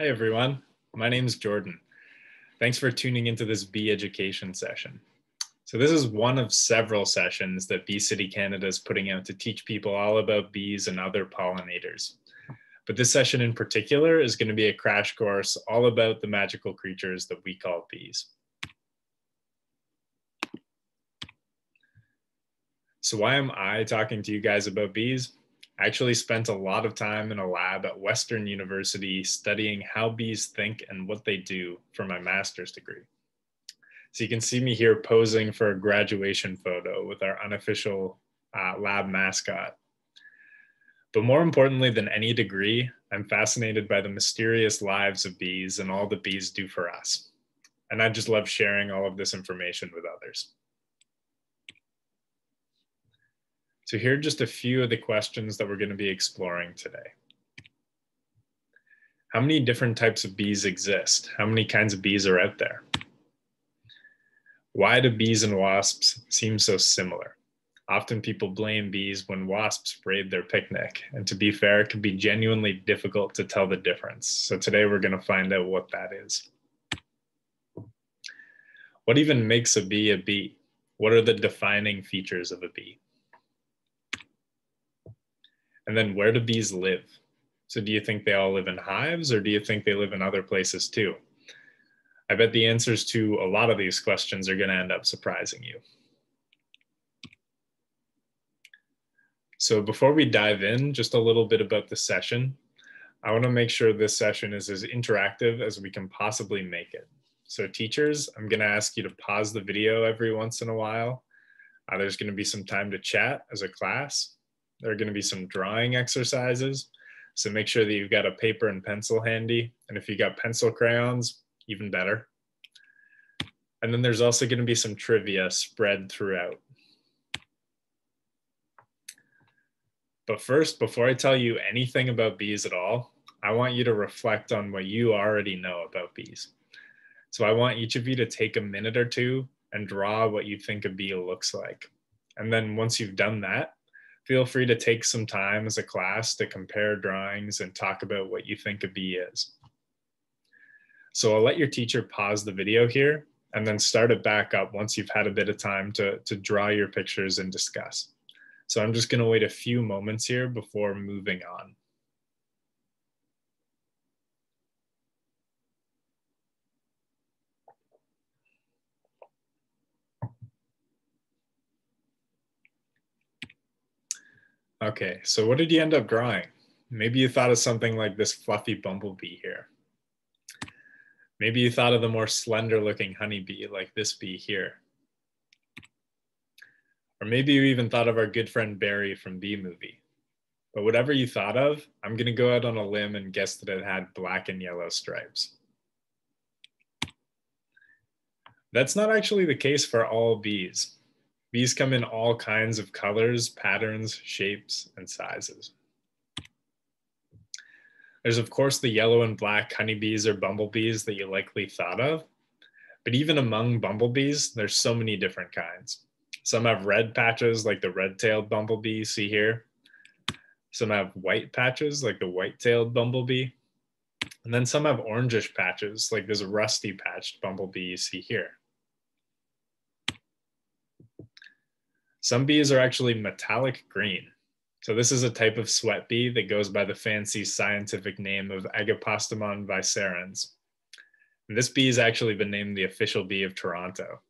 Hi, everyone. My name is Jordan. Thanks for tuning into this bee education session. So this is one of several sessions that Bee City Canada is putting out to teach people all about bees and other pollinators. But this session in particular is going to be a crash course all about the magical creatures that we call bees. So why am I talking to you guys about bees? I actually spent a lot of time in a lab at Western University studying how bees think and what they do for my master's degree. So you can see me here posing for a graduation photo with our unofficial uh, lab mascot. But more importantly than any degree, I'm fascinated by the mysterious lives of bees and all the bees do for us. And I just love sharing all of this information with others. So here are just a few of the questions that we're going to be exploring today. How many different types of bees exist? How many kinds of bees are out there? Why do bees and wasps seem so similar? Often people blame bees when wasps raid their picnic. And to be fair, it can be genuinely difficult to tell the difference. So today we're going to find out what that is. What even makes a bee a bee? What are the defining features of a bee? And then where do bees live? So do you think they all live in hives or do you think they live in other places too? I bet the answers to a lot of these questions are going to end up surprising you. So before we dive in, just a little bit about the session. I want to make sure this session is as interactive as we can possibly make it. So teachers, I'm going to ask you to pause the video every once in a while. Uh, there's going to be some time to chat as a class. There are going to be some drawing exercises. So make sure that you've got a paper and pencil handy. And if you've got pencil crayons, even better. And then there's also going to be some trivia spread throughout. But first, before I tell you anything about bees at all, I want you to reflect on what you already know about bees. So I want each of you to take a minute or two and draw what you think a bee looks like. And then once you've done that, feel free to take some time as a class to compare drawings and talk about what you think a bee is. So I'll let your teacher pause the video here and then start it back up once you've had a bit of time to, to draw your pictures and discuss. So I'm just gonna wait a few moments here before moving on. Okay, so what did you end up drawing? Maybe you thought of something like this fluffy bumblebee here. Maybe you thought of the more slender looking honeybee like this bee here. Or maybe you even thought of our good friend Barry from Bee Movie. But whatever you thought of, I'm gonna go out on a limb and guess that it had black and yellow stripes. That's not actually the case for all bees. Bees come in all kinds of colors, patterns, shapes, and sizes. There's of course the yellow and black honeybees or bumblebees that you likely thought of, but even among bumblebees, there's so many different kinds. Some have red patches like the red-tailed bumblebee you see here. Some have white patches like the white-tailed bumblebee. And then some have orangish patches like this rusty patched bumblebee you see here. Some bees are actually metallic green. So this is a type of sweat bee that goes by the fancy scientific name of Agapostemon virescens. And this bee has actually been named the official bee of Toronto.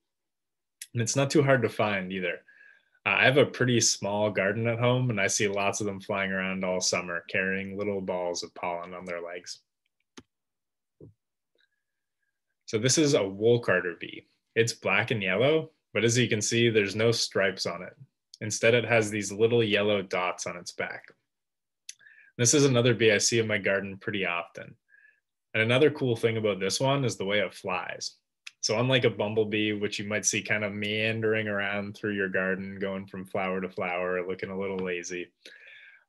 And it's not too hard to find either. Uh, I have a pretty small garden at home and I see lots of them flying around all summer carrying little balls of pollen on their legs. So this is a wool carder bee. It's black and yellow but as you can see, there's no stripes on it. Instead, it has these little yellow dots on its back. This is another bee I see in my garden pretty often. And another cool thing about this one is the way it flies. So unlike a bumblebee, which you might see kind of meandering around through your garden, going from flower to flower, looking a little lazy,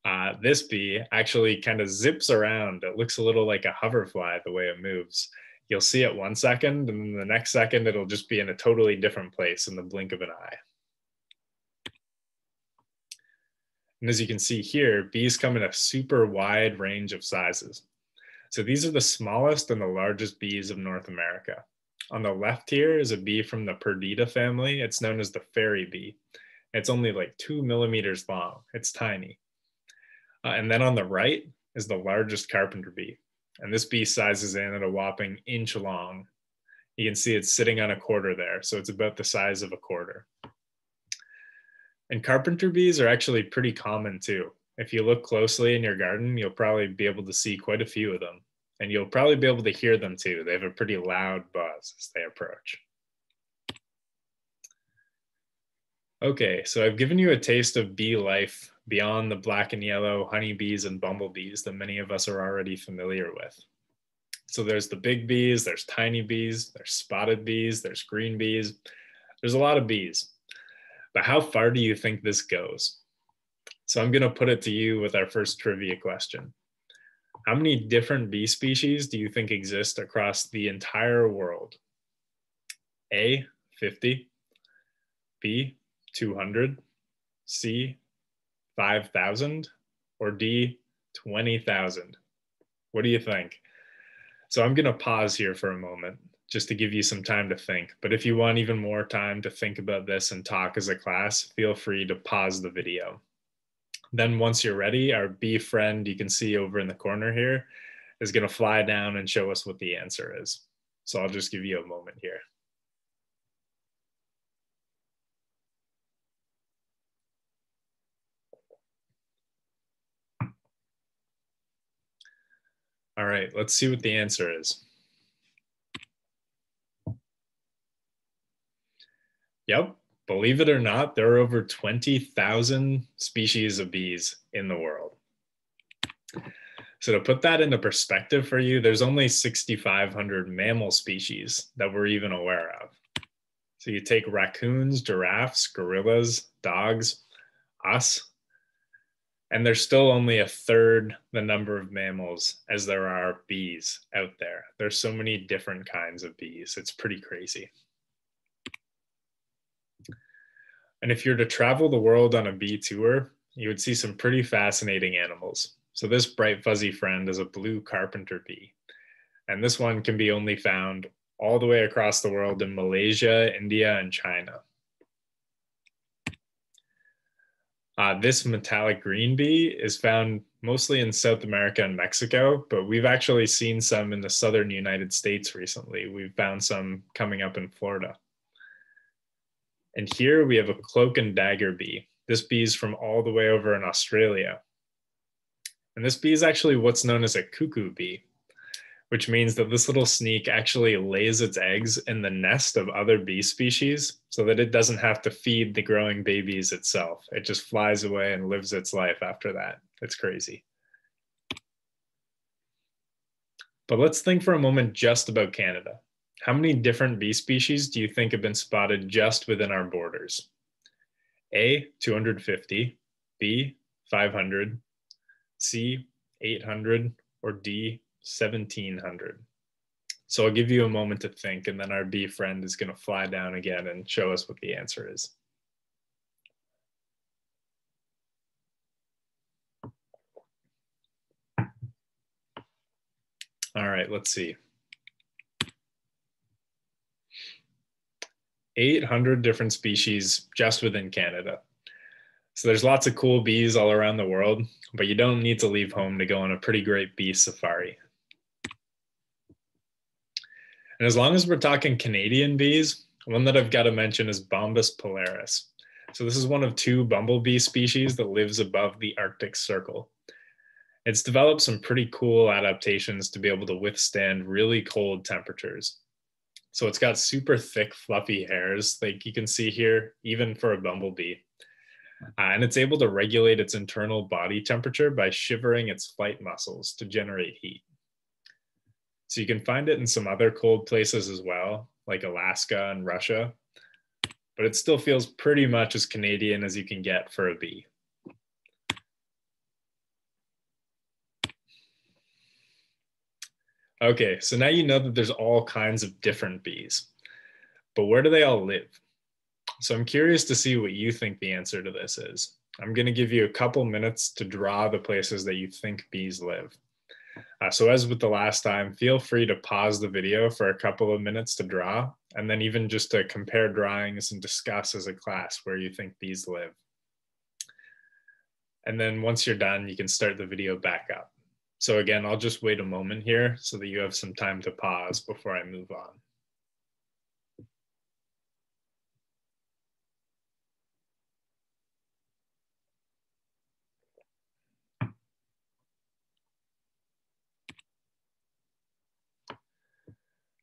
uh, this bee actually kind of zips around. It looks a little like a hoverfly the way it moves you'll see it one second and then the next second it'll just be in a totally different place in the blink of an eye. And as you can see here, bees come in a super wide range of sizes. So these are the smallest and the largest bees of North America. On the left here is a bee from the Perdita family. It's known as the fairy bee. It's only like two millimeters long. It's tiny. Uh, and then on the right is the largest carpenter bee. And this bee sizes in at a whopping inch long. You can see it's sitting on a quarter there. So it's about the size of a quarter. And carpenter bees are actually pretty common too. If you look closely in your garden, you'll probably be able to see quite a few of them. And you'll probably be able to hear them too. They have a pretty loud buzz as they approach. Okay, so I've given you a taste of bee life beyond the black and yellow honeybees and bumblebees that many of us are already familiar with. So there's the big bees, there's tiny bees, there's spotted bees, there's green bees. There's a lot of bees. But how far do you think this goes? So I'm going to put it to you with our first trivia question. How many different bee species do you think exist across the entire world? A, 50, B, 200, C, 5,000, or D, 20,000? What do you think? So I'm going to pause here for a moment just to give you some time to think. But if you want even more time to think about this and talk as a class, feel free to pause the video. Then once you're ready, our bee friend you can see over in the corner here is going to fly down and show us what the answer is. So I'll just give you a moment here. All right, let's see what the answer is. Yep, believe it or not, there are over 20,000 species of bees in the world. So to put that into perspective for you, there's only 6,500 mammal species that we're even aware of. So you take raccoons, giraffes, gorillas, dogs, us, and there's still only a third the number of mammals as there are bees out there. There's so many different kinds of bees. It's pretty crazy. And if you're to travel the world on a bee tour, you would see some pretty fascinating animals. So this bright fuzzy friend is a blue carpenter bee. And this one can be only found all the way across the world in Malaysia, India, and China. Uh, this metallic green bee is found mostly in South America and Mexico, but we've actually seen some in the southern United States recently. We've found some coming up in Florida. And here we have a cloak and dagger bee. This bee is from all the way over in Australia. And this bee is actually what's known as a cuckoo bee, which means that this little sneak actually lays its eggs in the nest of other bee species so that it doesn't have to feed the growing babies itself. It just flies away and lives its life after that. It's crazy. But let's think for a moment just about Canada. How many different bee species do you think have been spotted just within our borders? A, 250, B, 500, C, 800, or D, 1700? So I'll give you a moment to think, and then our bee friend is going to fly down again and show us what the answer is. All right, let's see. 800 different species just within Canada. So there's lots of cool bees all around the world, but you don't need to leave home to go on a pretty great bee safari. And as long as we're talking Canadian bees, one that I've got to mention is Bombus polaris. So this is one of two bumblebee species that lives above the Arctic Circle. It's developed some pretty cool adaptations to be able to withstand really cold temperatures. So it's got super thick, fluffy hairs, like you can see here, even for a bumblebee. Uh, and it's able to regulate its internal body temperature by shivering its flight muscles to generate heat. So you can find it in some other cold places as well, like Alaska and Russia, but it still feels pretty much as Canadian as you can get for a bee. Okay, so now you know that there's all kinds of different bees, but where do they all live? So I'm curious to see what you think the answer to this is. I'm going to give you a couple minutes to draw the places that you think bees live. Uh, so as with the last time, feel free to pause the video for a couple of minutes to draw, and then even just to compare drawings and discuss as a class where you think these live. And then once you're done, you can start the video back up. So again, I'll just wait a moment here so that you have some time to pause before I move on.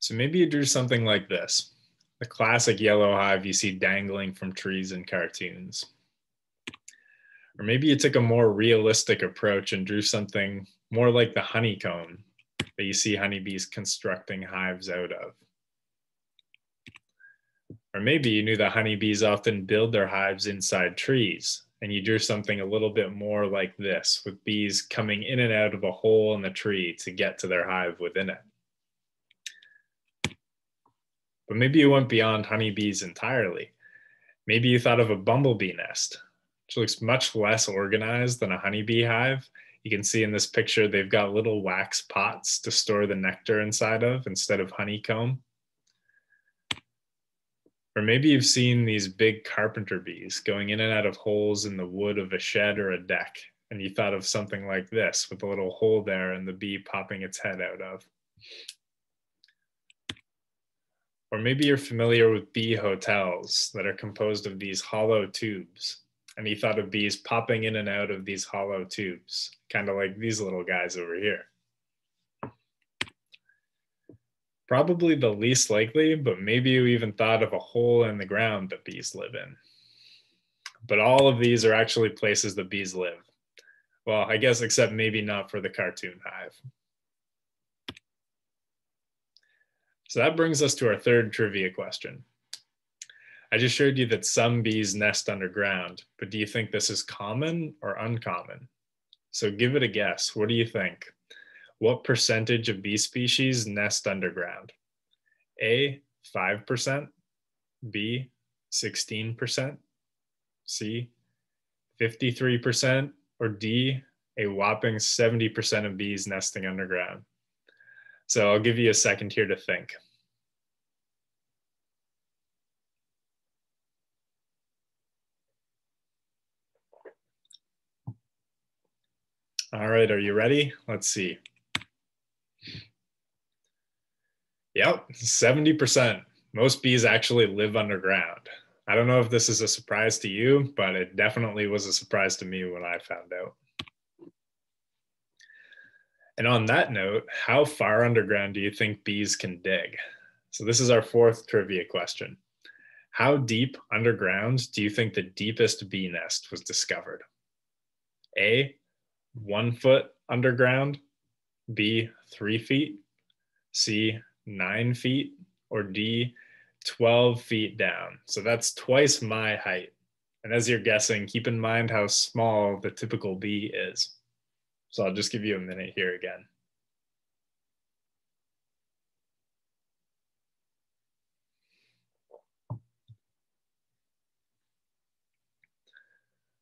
So maybe you drew something like this, the classic yellow hive you see dangling from trees in cartoons. Or maybe you took a more realistic approach and drew something more like the honeycomb that you see honeybees constructing hives out of. Or maybe you knew that honeybees often build their hives inside trees and you drew something a little bit more like this with bees coming in and out of a hole in the tree to get to their hive within it. But maybe you went beyond honeybees entirely. Maybe you thought of a bumblebee nest, which looks much less organized than a honeybee hive. You can see in this picture, they've got little wax pots to store the nectar inside of instead of honeycomb. Or maybe you've seen these big carpenter bees going in and out of holes in the wood of a shed or a deck. And you thought of something like this with a little hole there and the bee popping its head out of. Or maybe you're familiar with bee hotels that are composed of these hollow tubes. And he thought of bees popping in and out of these hollow tubes, kind of like these little guys over here. Probably the least likely, but maybe you even thought of a hole in the ground that bees live in. But all of these are actually places that bees live. Well, I guess except maybe not for the cartoon hive. So that brings us to our third trivia question. I just showed you that some bees nest underground, but do you think this is common or uncommon? So give it a guess. What do you think? What percentage of bee species nest underground? A, 5%, B, 16%, C, 53%, or D, a whopping 70% of bees nesting underground. So I'll give you a second here to think. All right, are you ready? Let's see. Yep, 70%. Most bees actually live underground. I don't know if this is a surprise to you, but it definitely was a surprise to me when I found out. And on that note, how far underground do you think bees can dig? So this is our fourth trivia question. How deep underground do you think the deepest bee nest was discovered? A, one foot underground, B, three feet, C, nine feet, or D, 12 feet down. So that's twice my height. And as you're guessing, keep in mind how small the typical bee is. So I'll just give you a minute here again.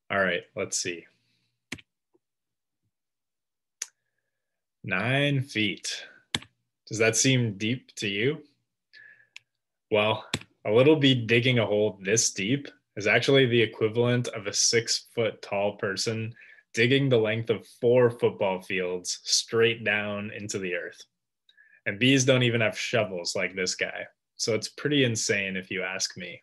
All right, let's see. Nine feet. Does that seem deep to you? Well, a little bee digging a hole this deep is actually the equivalent of a six foot tall person digging the length of four football fields straight down into the earth. And bees don't even have shovels like this guy. So it's pretty insane if you ask me.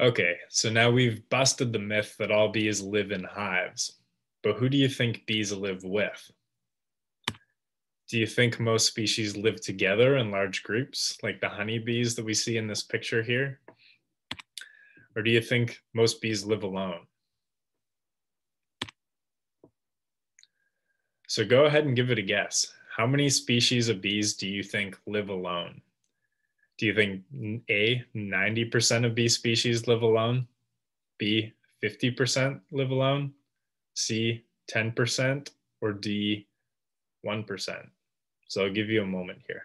Okay, so now we've busted the myth that all bees live in hives. But who do you think bees live with? Do you think most species live together in large groups, like the honeybees that we see in this picture here? Or do you think most bees live alone? So go ahead and give it a guess. How many species of bees do you think live alone? Do you think A, 90% of bee species live alone? B, 50% live alone? C, 10%? Or D, 1%? So I'll give you a moment here.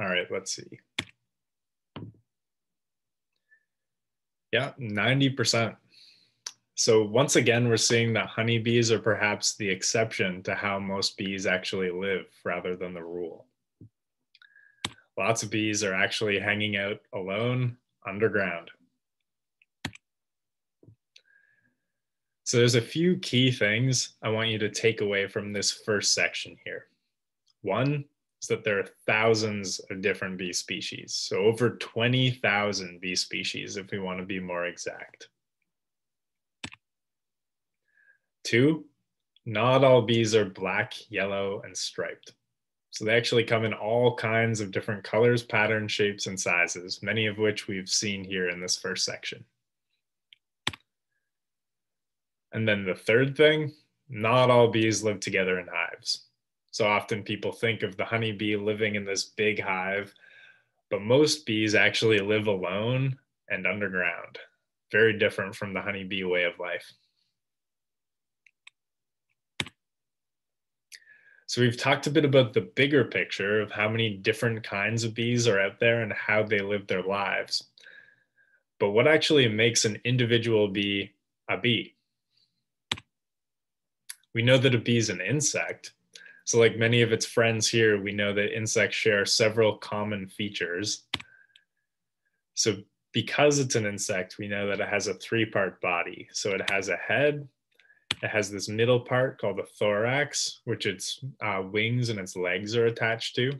All right, let's see. Yeah, 90%. So once again, we're seeing that honeybees are perhaps the exception to how most bees actually live rather than the rule. Lots of bees are actually hanging out alone underground. So there's a few key things I want you to take away from this first section here. One is that there are thousands of different bee species. So over 20,000 bee species if we want to be more exact. Two, not all bees are black, yellow, and striped. So they actually come in all kinds of different colors, patterns, shapes, and sizes, many of which we've seen here in this first section. And then the third thing, not all bees live together in hives. So often people think of the honeybee living in this big hive, but most bees actually live alone and underground, very different from the honeybee way of life. So we've talked a bit about the bigger picture of how many different kinds of bees are out there and how they live their lives. But what actually makes an individual bee a bee? We know that a bee is an insect. So like many of its friends here, we know that insects share several common features. So because it's an insect, we know that it has a three-part body. So it has a head, it has this middle part called the thorax, which its uh, wings and its legs are attached to.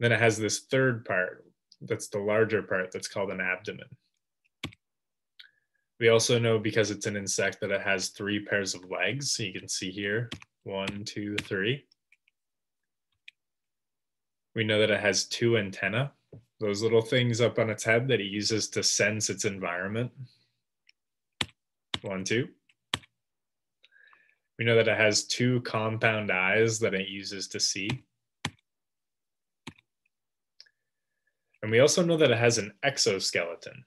Then it has this third part, that's the larger part, that's called an abdomen. We also know because it's an insect that it has three pairs of legs. So you can see here, one, two, three. We know that it has two antennae, those little things up on its head that it uses to sense its environment. One, two. We know that it has two compound eyes that it uses to see. And we also know that it has an exoskeleton.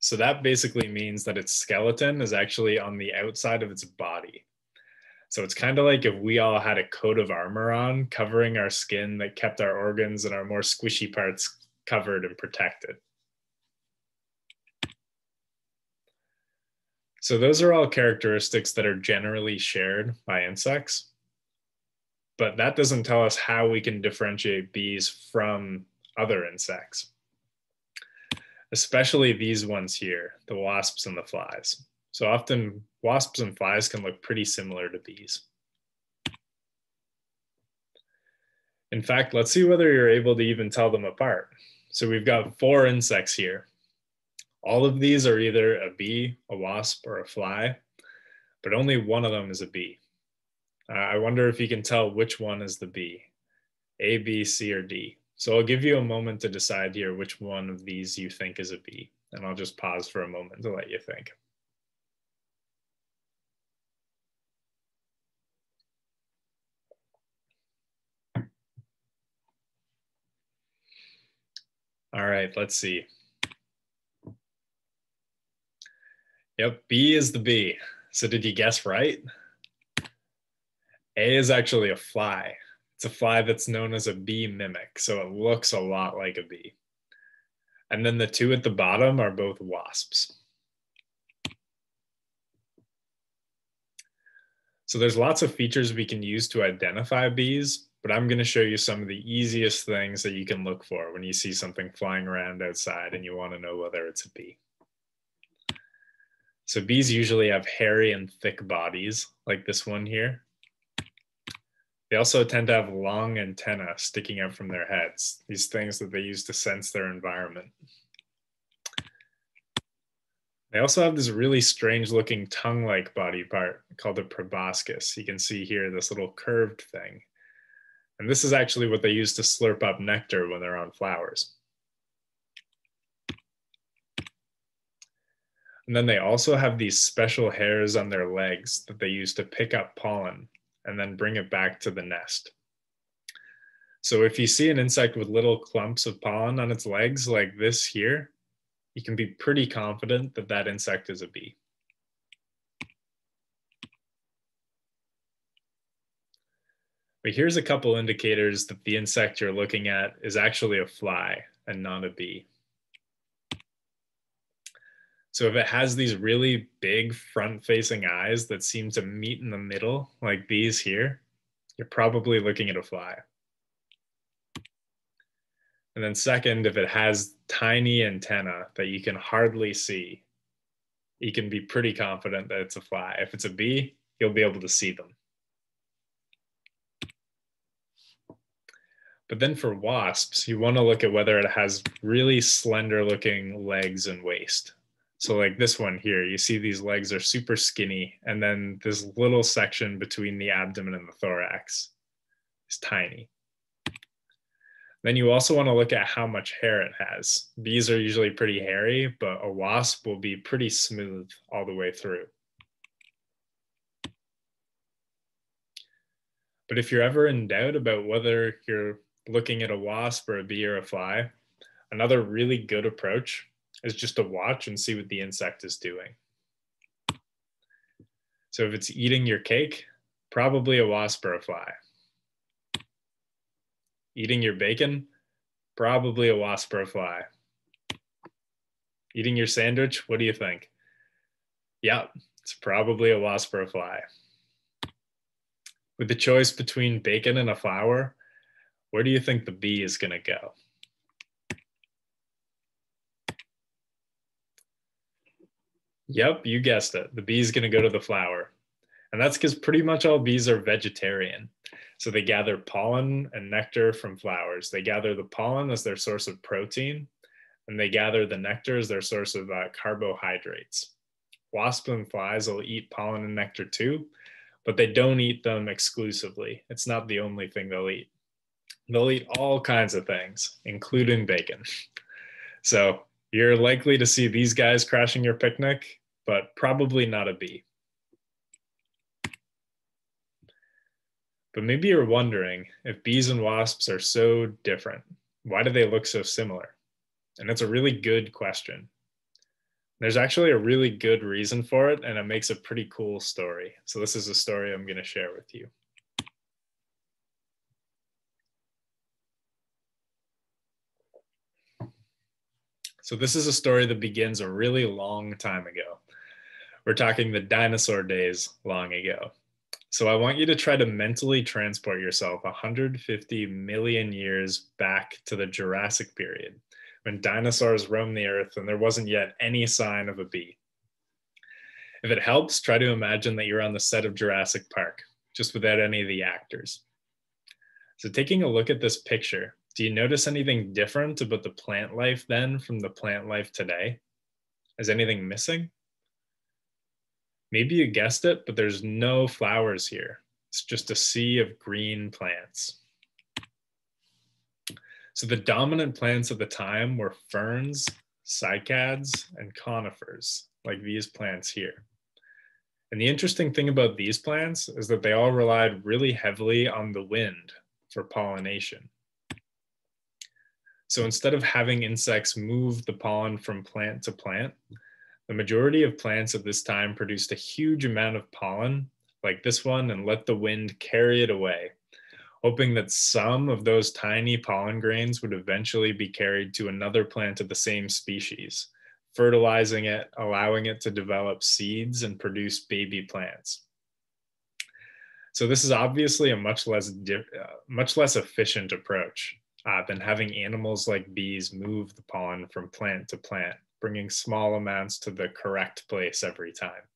So that basically means that its skeleton is actually on the outside of its body. So it's kind of like if we all had a coat of armor on covering our skin that kept our organs and our more squishy parts covered and protected. So those are all characteristics that are generally shared by insects. But that doesn't tell us how we can differentiate bees from other insects, especially these ones here, the wasps and the flies. So often wasps and flies can look pretty similar to bees. In fact, let's see whether you're able to even tell them apart. So we've got four insects here. All of these are either a bee, a wasp, or a fly, but only one of them is a bee. Uh, I wonder if you can tell which one is the bee, A, B, C, or D. So I'll give you a moment to decide here which one of these you think is a bee, and I'll just pause for a moment to let you think. All right, let's see. Yep, B is the bee. So did you guess right? A is actually a fly. It's a fly that's known as a bee mimic, so it looks a lot like a bee. And then the two at the bottom are both wasps. So there's lots of features we can use to identify bees, but I'm gonna show you some of the easiest things that you can look for when you see something flying around outside and you wanna know whether it's a bee. So bees usually have hairy and thick bodies like this one here. They also tend to have long antennae sticking out from their heads, these things that they use to sense their environment. They also have this really strange looking tongue-like body part called a proboscis. You can see here this little curved thing. And this is actually what they use to slurp up nectar when they're on flowers. And then they also have these special hairs on their legs that they use to pick up pollen and then bring it back to the nest. So if you see an insect with little clumps of pollen on its legs like this here, you can be pretty confident that that insect is a bee. But here's a couple indicators that the insect you're looking at is actually a fly and not a bee. So if it has these really big front facing eyes that seem to meet in the middle, like these here, you're probably looking at a fly. And then second, if it has tiny antenna that you can hardly see, you can be pretty confident that it's a fly. If it's a bee, you'll be able to see them. But then for wasps, you want to look at whether it has really slender looking legs and waist. So like this one here, you see these legs are super skinny, and then this little section between the abdomen and the thorax is tiny. Then you also want to look at how much hair it has. Bees are usually pretty hairy, but a wasp will be pretty smooth all the way through. But if you're ever in doubt about whether you're looking at a wasp or a bee or a fly, another really good approach is just to watch and see what the insect is doing. So if it's eating your cake, probably a wasp or a fly eating your bacon, probably a wasp or a fly. Eating your sandwich, what do you think? Yeah, it's probably a wasp or a fly. With the choice between bacon and a flower, where do you think the bee is going to go? Yep, you guessed it. The bee is going to go to the flower. And that's because pretty much all bees are vegetarian. So they gather pollen and nectar from flowers. They gather the pollen as their source of protein, and they gather the nectar as their source of uh, carbohydrates. Wasps and flies will eat pollen and nectar too, but they don't eat them exclusively. It's not the only thing they'll eat. They'll eat all kinds of things, including bacon. So you're likely to see these guys crashing your picnic, but probably not a bee. But maybe you're wondering if bees and wasps are so different, why do they look so similar? And it's a really good question. There's actually a really good reason for it, and it makes a pretty cool story. So, this is a story I'm going to share with you. So, this is a story that begins a really long time ago. We're talking the dinosaur days long ago. So I want you to try to mentally transport yourself 150 million years back to the Jurassic period when dinosaurs roamed the earth and there wasn't yet any sign of a bee. If it helps, try to imagine that you're on the set of Jurassic Park, just without any of the actors. So, taking a look at this picture, do you notice anything different about the plant life then from the plant life today? Is anything missing? Maybe you guessed it, but there's no flowers here. It's just a sea of green plants. So the dominant plants of the time were ferns, cycads, and conifers, like these plants here. And the interesting thing about these plants is that they all relied really heavily on the wind for pollination. So instead of having insects move the pollen from plant to plant, the majority of plants at this time produced a huge amount of pollen, like this one, and let the wind carry it away, hoping that some of those tiny pollen grains would eventually be carried to another plant of the same species, fertilizing it, allowing it to develop seeds and produce baby plants. So this is obviously a much less uh, much less efficient approach uh, than having animals like bees move the pollen from plant to plant bringing small amounts to the correct place every time.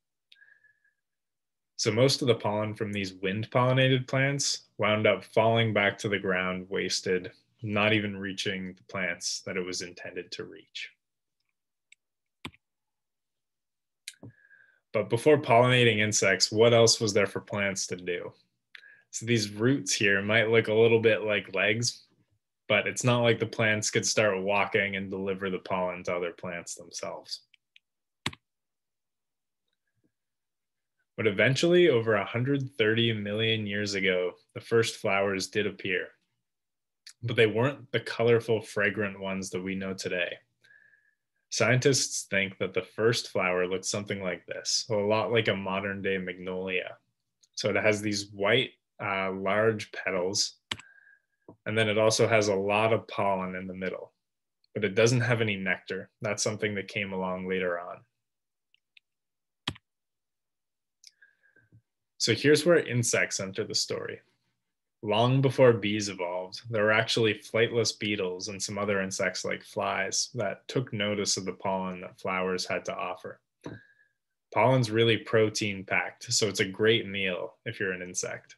So most of the pollen from these wind pollinated plants wound up falling back to the ground wasted, not even reaching the plants that it was intended to reach. But before pollinating insects, what else was there for plants to do? So these roots here might look a little bit like legs, but it's not like the plants could start walking and deliver the pollen to other plants themselves. But eventually, over 130 million years ago, the first flowers did appear. But they weren't the colorful, fragrant ones that we know today. Scientists think that the first flower looked something like this, a lot like a modern day magnolia. So it has these white uh, large petals. And then it also has a lot of pollen in the middle, but it doesn't have any nectar. That's something that came along later on. So here's where insects enter the story. Long before bees evolved, there were actually flightless beetles and some other insects like flies that took notice of the pollen that flowers had to offer. Pollen's really protein packed, so it's a great meal if you're an insect.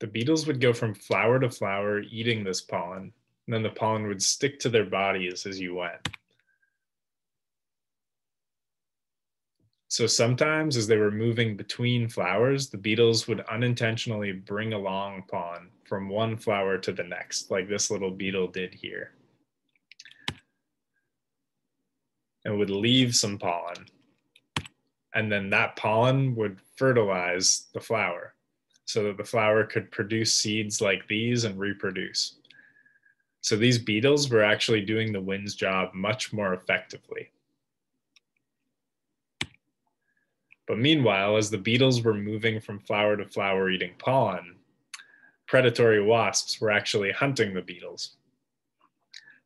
The beetles would go from flower to flower eating this pollen, and then the pollen would stick to their bodies as you went. So sometimes, as they were moving between flowers, the beetles would unintentionally bring along pollen from one flower to the next, like this little beetle did here. And would leave some pollen. And then that pollen would fertilize the flower so that the flower could produce seeds like these and reproduce. So these beetles were actually doing the wind's job much more effectively. But meanwhile, as the beetles were moving from flower to flower eating pollen, predatory wasps were actually hunting the beetles.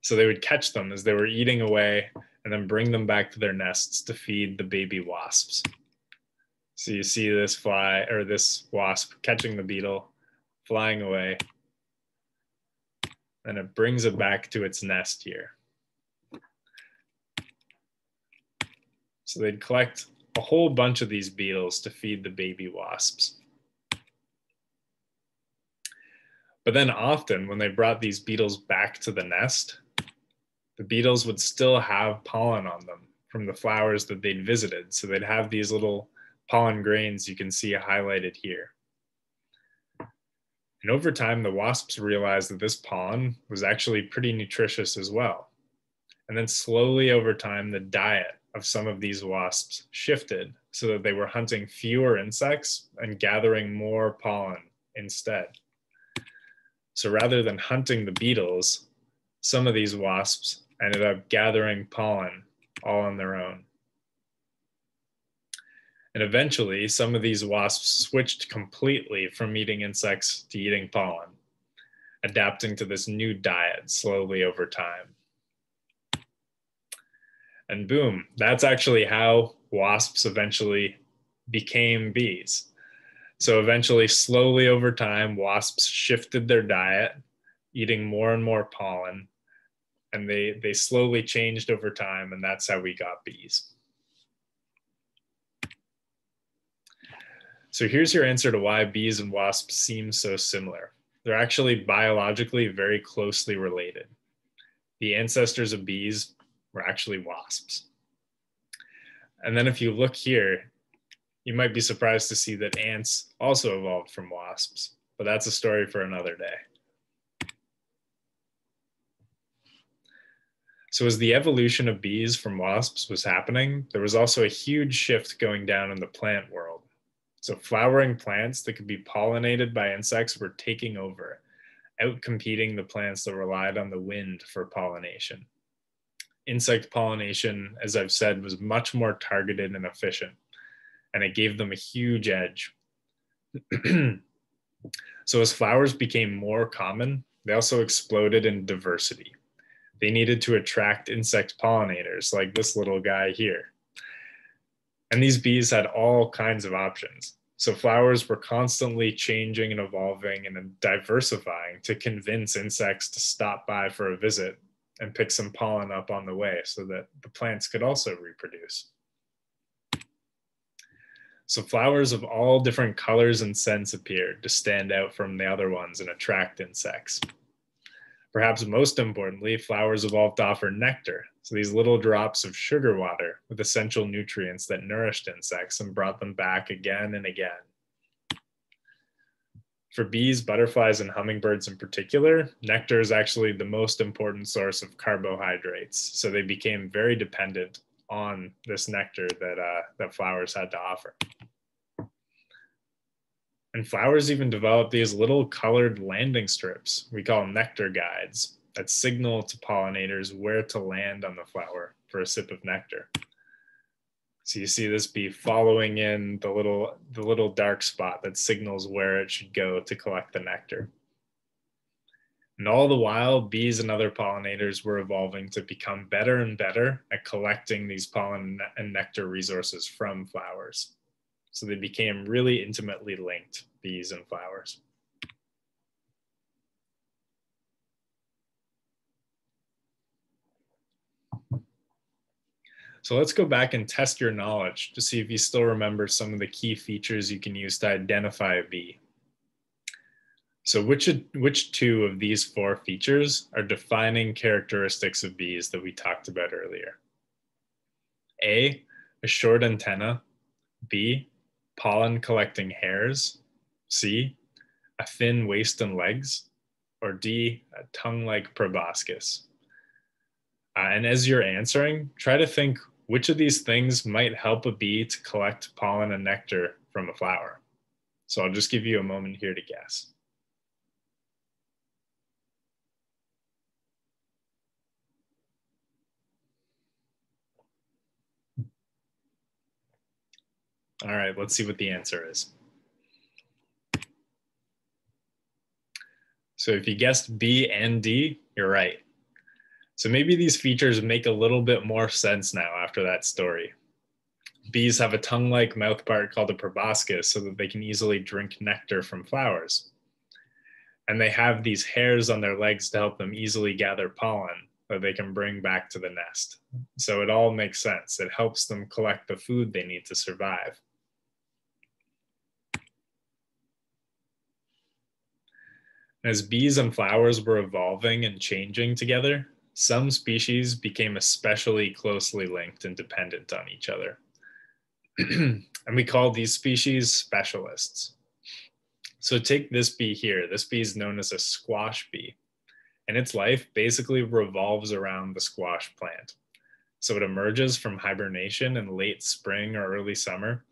So they would catch them as they were eating away and then bring them back to their nests to feed the baby wasps. So you see this fly or this wasp catching the beetle, flying away, and it brings it back to its nest here. So they'd collect a whole bunch of these beetles to feed the baby wasps. But then often when they brought these beetles back to the nest, the beetles would still have pollen on them from the flowers that they'd visited. So they'd have these little pollen grains you can see highlighted here. And over time, the wasps realized that this pollen was actually pretty nutritious as well. And then slowly over time, the diet of some of these wasps shifted so that they were hunting fewer insects and gathering more pollen instead. So rather than hunting the beetles, some of these wasps ended up gathering pollen all on their own. And eventually, some of these wasps switched completely from eating insects to eating pollen, adapting to this new diet slowly over time and boom, that's actually how wasps eventually became bees. So eventually, slowly over time, wasps shifted their diet, eating more and more pollen, and they they slowly changed over time, and that's how we got bees. So here's your answer to why bees and wasps seem so similar. They're actually biologically very closely related. The ancestors of bees were actually wasps. And then if you look here, you might be surprised to see that ants also evolved from wasps, but that's a story for another day. So as the evolution of bees from wasps was happening, there was also a huge shift going down in the plant world. So flowering plants that could be pollinated by insects were taking over, outcompeting the plants that relied on the wind for pollination insect pollination, as I've said, was much more targeted and efficient, and it gave them a huge edge. so, as flowers became more common, they also exploded in diversity. They needed to attract insect pollinators like this little guy here. And these bees had all kinds of options. So flowers were constantly changing and evolving and diversifying to convince insects to stop by for a visit and pick some pollen up on the way so that the plants could also reproduce. So flowers of all different colors and scents appeared to stand out from the other ones and attract insects. Perhaps most importantly, flowers evolved to offer nectar, so these little drops of sugar water with essential nutrients that nourished insects and brought them back again and again for bees, butterflies, and hummingbirds in particular, nectar is actually the most important source of carbohydrates. So they became very dependent on this nectar that, uh, that flowers had to offer. And flowers even develop these little colored landing strips. We call nectar guides that signal to pollinators where to land on the flower for a sip of nectar. So you see this bee following in the little, the little dark spot that signals where it should go to collect the nectar. And all the while, bees and other pollinators were evolving to become better and better at collecting these pollen and nectar resources from flowers. So they became really intimately linked, bees and flowers. So let's go back and test your knowledge to see if you still remember some of the key features you can use to identify a bee. So which, which two of these four features are defining characteristics of bees that we talked about earlier? A, a short antenna. B, pollen collecting hairs. C, a thin waist and legs. Or D, a tongue-like proboscis. Uh, and as you're answering, try to think which of these things might help a bee to collect pollen and nectar from a flower? So I'll just give you a moment here to guess. All right, let's see what the answer is. So if you guessed B and D, you're right. So maybe these features make a little bit more sense now after that story. Bees have a tongue-like mouthpart called a proboscis so that they can easily drink nectar from flowers. And they have these hairs on their legs to help them easily gather pollen that they can bring back to the nest. So it all makes sense. It helps them collect the food they need to survive. As bees and flowers were evolving and changing together, some species became especially closely linked and dependent on each other. and we call these species specialists. So take this bee here. This bee is known as a squash bee. And its life basically revolves around the squash plant. So it emerges from hibernation in late spring or early summer.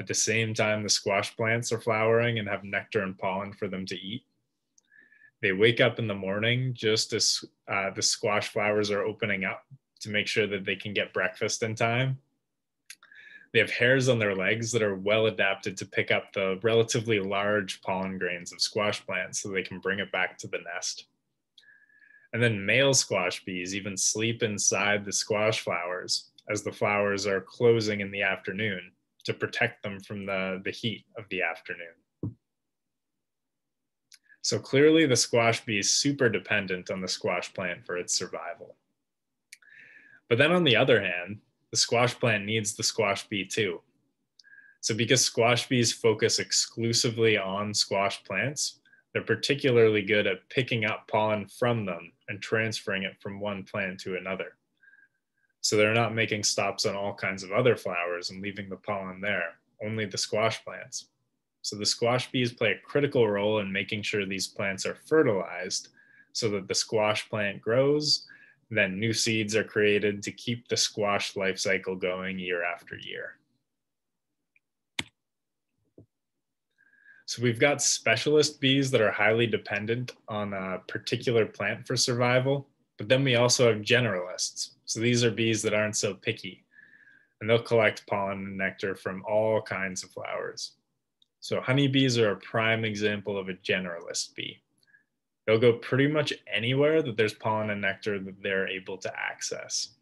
At the same time, the squash plants are flowering and have nectar and pollen for them to eat. They wake up in the morning just as uh, the squash flowers are opening up to make sure that they can get breakfast in time. They have hairs on their legs that are well adapted to pick up the relatively large pollen grains of squash plants so they can bring it back to the nest. And then male squash bees even sleep inside the squash flowers as the flowers are closing in the afternoon to protect them from the, the heat of the afternoon. So clearly the squash bee is super dependent on the squash plant for its survival. But then on the other hand, the squash plant needs the squash bee too. So because squash bees focus exclusively on squash plants, they're particularly good at picking up pollen from them and transferring it from one plant to another. So they're not making stops on all kinds of other flowers and leaving the pollen there, only the squash plants. So the squash bees play a critical role in making sure these plants are fertilized so that the squash plant grows, then new seeds are created to keep the squash life cycle going year after year. So we've got specialist bees that are highly dependent on a particular plant for survival, but then we also have generalists. So these are bees that aren't so picky and they'll collect pollen and nectar from all kinds of flowers. So honeybees are a prime example of a generalist bee. They'll go pretty much anywhere that there's pollen and nectar that they're able to access.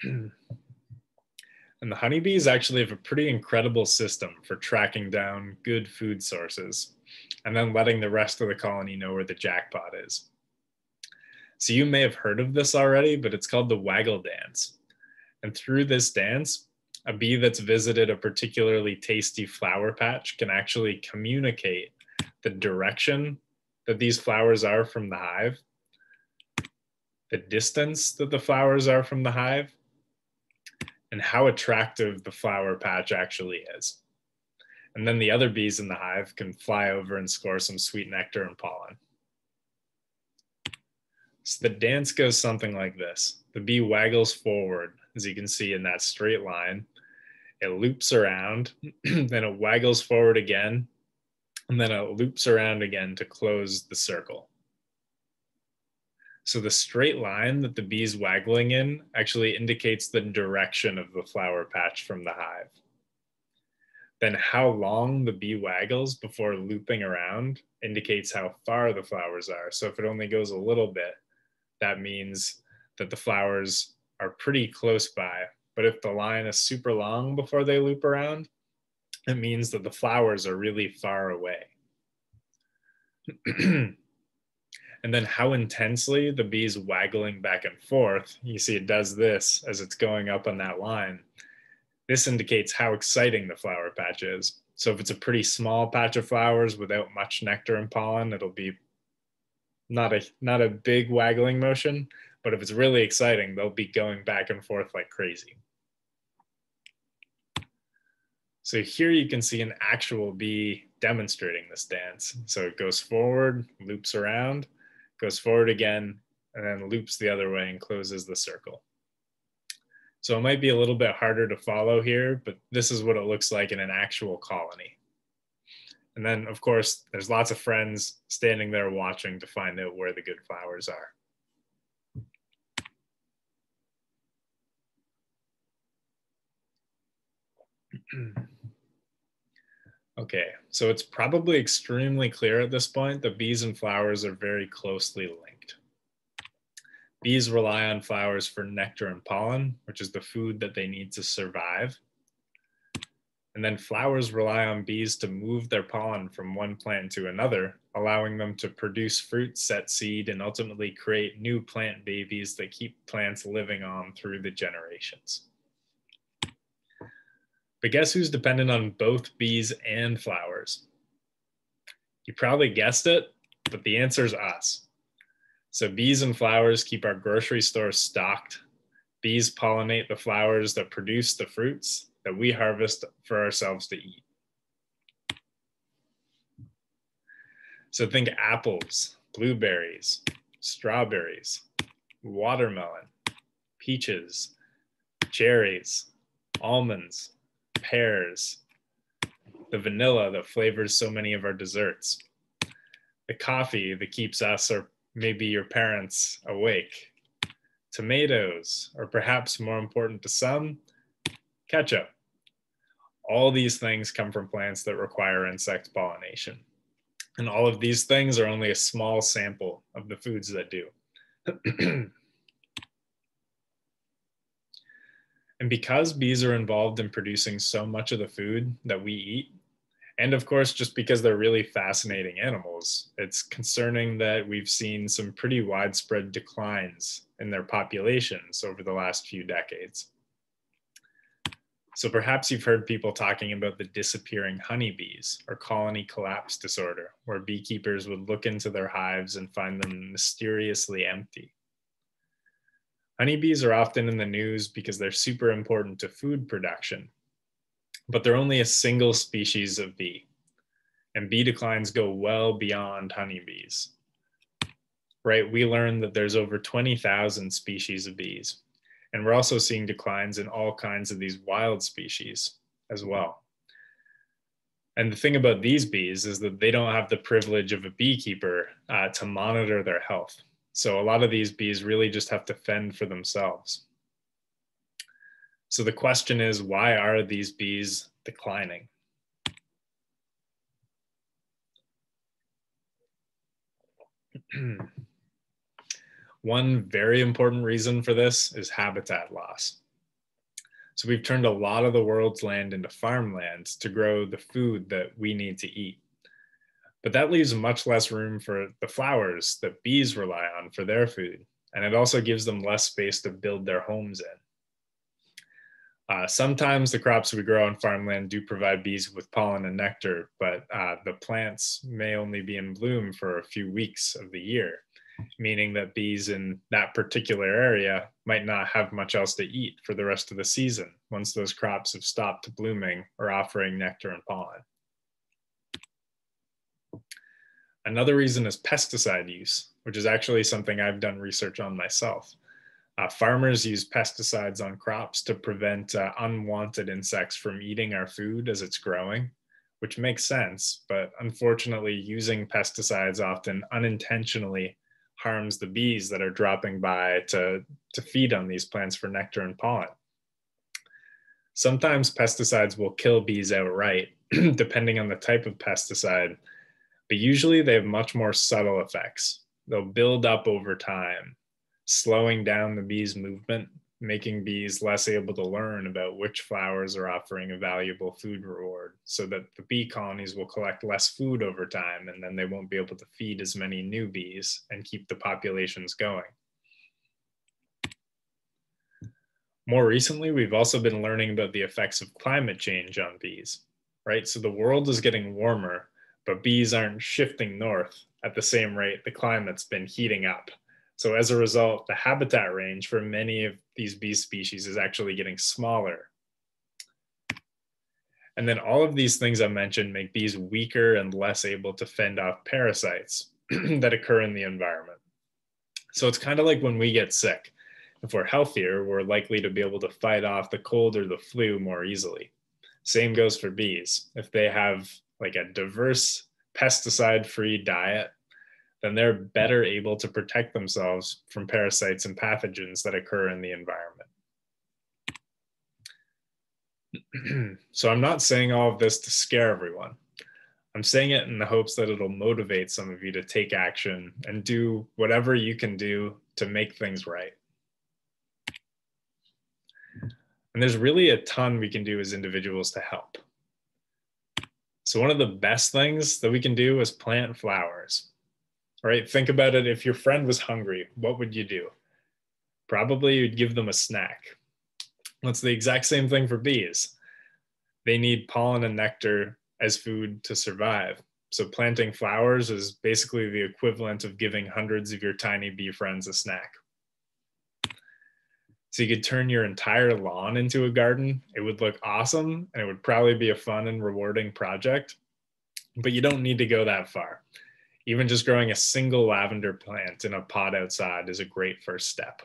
and the honeybees actually have a pretty incredible system for tracking down good food sources and then letting the rest of the colony know where the jackpot is. So you may have heard of this already, but it's called the waggle dance. And through this dance, a bee that's visited a particularly tasty flower patch can actually communicate the direction that these flowers are from the hive, the distance that the flowers are from the hive, and how attractive the flower patch actually is. And then the other bees in the hive can fly over and score some sweet nectar and pollen. So the dance goes something like this. The bee waggles forward as you can see in that straight line. It loops around, then it waggles forward again, and then it loops around again to close the circle. So the straight line that the bee's waggling in actually indicates the direction of the flower patch from the hive. Then how long the bee waggles before looping around indicates how far the flowers are. So if it only goes a little bit, that means that the flowers are pretty close by. But if the line is super long before they loop around, it means that the flowers are really far away. and then how intensely the bee's waggling back and forth. You see it does this as it's going up on that line. This indicates how exciting the flower patch is. So if it's a pretty small patch of flowers without much nectar and pollen, it'll be not a not a big waggling motion, but if it's really exciting, they'll be going back and forth like crazy. So here you can see an actual bee demonstrating this dance. So it goes forward, loops around, goes forward again, and then loops the other way and closes the circle. So it might be a little bit harder to follow here, but this is what it looks like in an actual colony. And then of course, there's lots of friends standing there watching to find out where the good flowers are. okay, so it's probably extremely clear at this point that bees and flowers are very closely linked. Bees rely on flowers for nectar and pollen, which is the food that they need to survive. And then flowers rely on bees to move their pollen from one plant to another, allowing them to produce fruit, set seed, and ultimately create new plant babies that keep plants living on through the generations. But guess who's dependent on both bees and flowers? You probably guessed it, but the answer is us. So bees and flowers keep our grocery stores stocked. Bees pollinate the flowers that produce the fruits that we harvest for ourselves to eat. So think apples, blueberries, strawberries, watermelon, peaches, cherries, almonds, pears, the vanilla that flavors so many of our desserts, the coffee that keeps us or maybe your parents awake, tomatoes, or perhaps more important to some, ketchup. All these things come from plants that require insect pollination. And all of these things are only a small sample of the foods that do. And because bees are involved in producing so much of the food that we eat, and of course, just because they're really fascinating animals, it's concerning that we've seen some pretty widespread declines in their populations over the last few decades. So perhaps you've heard people talking about the disappearing honeybees or colony collapse disorder, where beekeepers would look into their hives and find them mysteriously empty. Honeybees are often in the news because they're super important to food production, but they're only a single species of bee, and bee declines go well beyond honeybees. Right, we learned that there's over 20,000 species of bees, and we're also seeing declines in all kinds of these wild species as well. And the thing about these bees is that they don't have the privilege of a beekeeper uh, to monitor their health. So a lot of these bees really just have to fend for themselves. So the question is, why are these bees declining? One very important reason for this is habitat loss. So we've turned a lot of the world's land into farmlands to grow the food that we need to eat. But that leaves much less room for the flowers that bees rely on for their food. And it also gives them less space to build their homes in. Uh, sometimes the crops we grow on farmland do provide bees with pollen and nectar, but uh, the plants may only be in bloom for a few weeks of the year, meaning that bees in that particular area might not have much else to eat for the rest of the season once those crops have stopped blooming or offering nectar and pollen. Another reason is pesticide use, which is actually something I've done research on myself. Uh, farmers use pesticides on crops to prevent uh, unwanted insects from eating our food as it's growing, which makes sense. But unfortunately, using pesticides often unintentionally harms the bees that are dropping by to, to feed on these plants for nectar and pollen. Sometimes pesticides will kill bees outright, depending on the type of pesticide, but usually they have much more subtle effects. They'll build up over time, slowing down the bee's movement making bees less able to learn about which flowers are offering a valuable food reward so that the bee colonies will collect less food over time and then they won't be able to feed as many new bees and keep the populations going. More recently, we've also been learning about the effects of climate change on bees, right? So the world is getting warmer, but bees aren't shifting north at the same rate the climate's been heating up. So as a result, the habitat range for many of these bee species is actually getting smaller. And then all of these things I mentioned make bees weaker and less able to fend off parasites that occur in the environment. So it's kind of like when we get sick. If we're healthier, we're likely to be able to fight off the cold or the flu more easily. Same goes for bees. If they have like a diverse pesticide free diet then they're better able to protect themselves from parasites and pathogens that occur in the environment. so I'm not saying all of this to scare everyone. I'm saying it in the hopes that it'll motivate some of you to take action and do whatever you can do to make things right. And there's really a ton we can do as individuals to help. So, one of the best things that we can do is plant flowers right? Think about it. If your friend was hungry, what would you do? Probably you'd give them a snack. That's the exact same thing for bees. They need pollen and nectar as food to survive. So planting flowers is basically the equivalent of giving hundreds of your tiny bee friends a snack. So you could turn your entire lawn into a garden. It would look awesome and it would probably be a fun and rewarding project, but you don't need to go that far even just growing a single lavender plant in a pot outside is a great first step.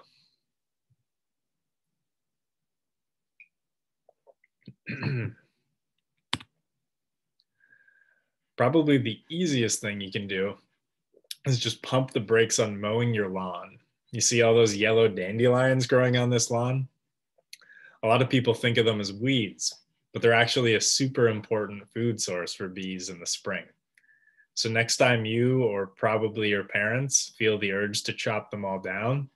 Probably the easiest thing you can do is just pump the brakes on mowing your lawn. You see all those yellow dandelions growing on this lawn? A lot of people think of them as weeds, but they're actually a super important food source for bees in the spring. So next time you or probably your parents feel the urge to chop them all down,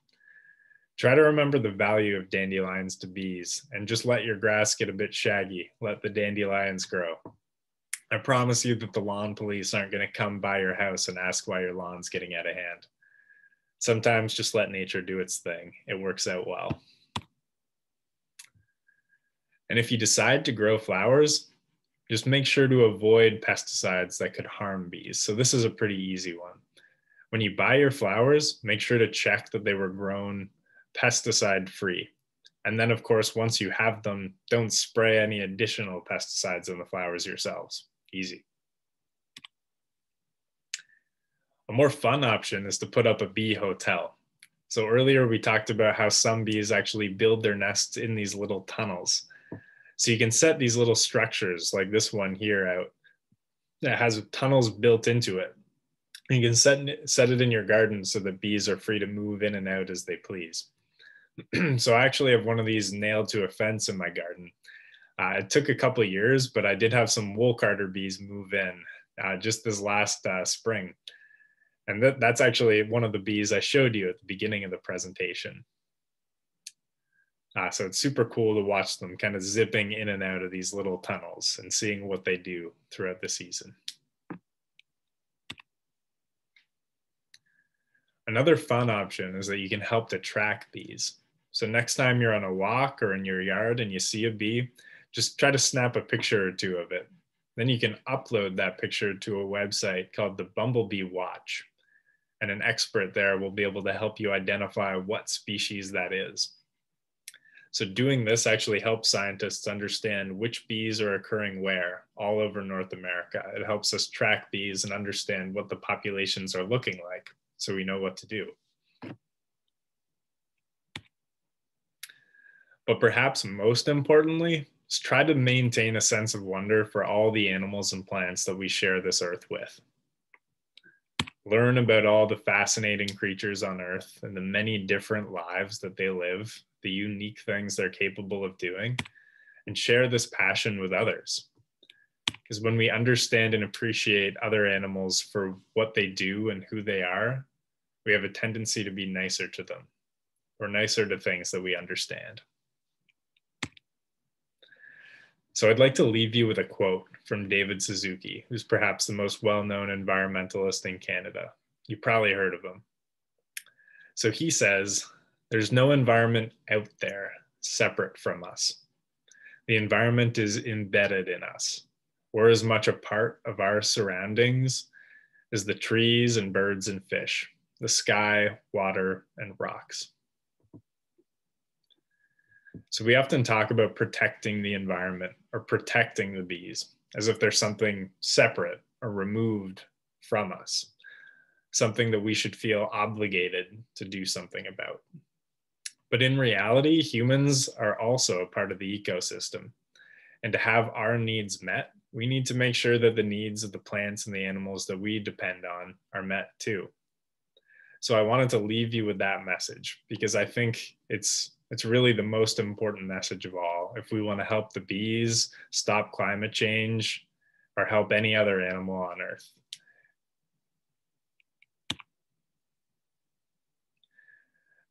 try to remember the value of dandelions to bees and just let your grass get a bit shaggy. Let the dandelions grow. I promise you that the lawn police aren't going to come by your house and ask why your lawn's getting out of hand. Sometimes just let nature do its thing. It works out well. And if you decide to grow flowers, just make sure to avoid pesticides that could harm bees. So this is a pretty easy one. When you buy your flowers, make sure to check that they were grown pesticide free. And then of course, once you have them, don't spray any additional pesticides on the flowers yourselves. Easy. A more fun option is to put up a bee hotel. So earlier we talked about how some bees actually build their nests in these little tunnels. So you can set these little structures like this one here out that has tunnels built into it. You can set, set it in your garden so that bees are free to move in and out as they please. so I actually have one of these nailed to a fence in my garden. Uh, it took a couple years, but I did have some wool carder bees move in uh, just this last uh, spring. And that, that's actually one of the bees I showed you at the beginning of the presentation. Uh, so it's super cool to watch them kind of zipping in and out of these little tunnels and seeing what they do throughout the season. Another fun option is that you can help to track bees. So next time you're on a walk or in your yard and you see a bee, just try to snap a picture or two of it. Then you can upload that picture to a website called the Bumblebee Watch. And an expert there will be able to help you identify what species that is. So doing this actually helps scientists understand which bees are occurring where all over North America. It helps us track bees and understand what the populations are looking like so we know what to do. But perhaps most importantly, is try to maintain a sense of wonder for all the animals and plants that we share this earth with. Learn about all the fascinating creatures on Earth and the many different lives that they live, the unique things they're capable of doing, and share this passion with others. Because when we understand and appreciate other animals for what they do and who they are, we have a tendency to be nicer to them or nicer to things that we understand. So I'd like to leave you with a quote from David Suzuki, who's perhaps the most well-known environmentalist in Canada. You probably heard of him. So he says, there's no environment out there separate from us. The environment is embedded in us. We're as much a part of our surroundings as the trees and birds and fish, the sky, water, and rocks. So we often talk about protecting the environment or protecting the bees as if they're something separate or removed from us, something that we should feel obligated to do something about. But in reality, humans are also a part of the ecosystem. And to have our needs met, we need to make sure that the needs of the plants and the animals that we depend on are met too. So I wanted to leave you with that message because I think it's it's really the most important message of all. If we want to help the bees stop climate change or help any other animal on earth.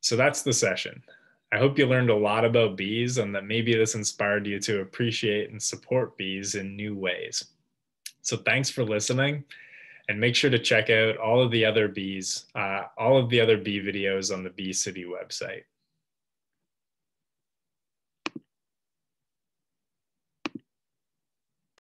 So that's the session. I hope you learned a lot about bees and that maybe this inspired you to appreciate and support bees in new ways. So thanks for listening and make sure to check out all of the other bees, uh, all of the other bee videos on the Bee City website.